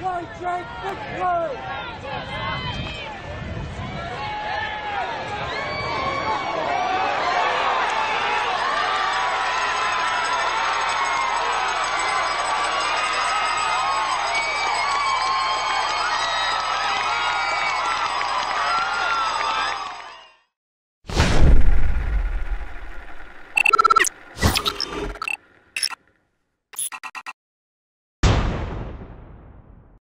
White Drake victory!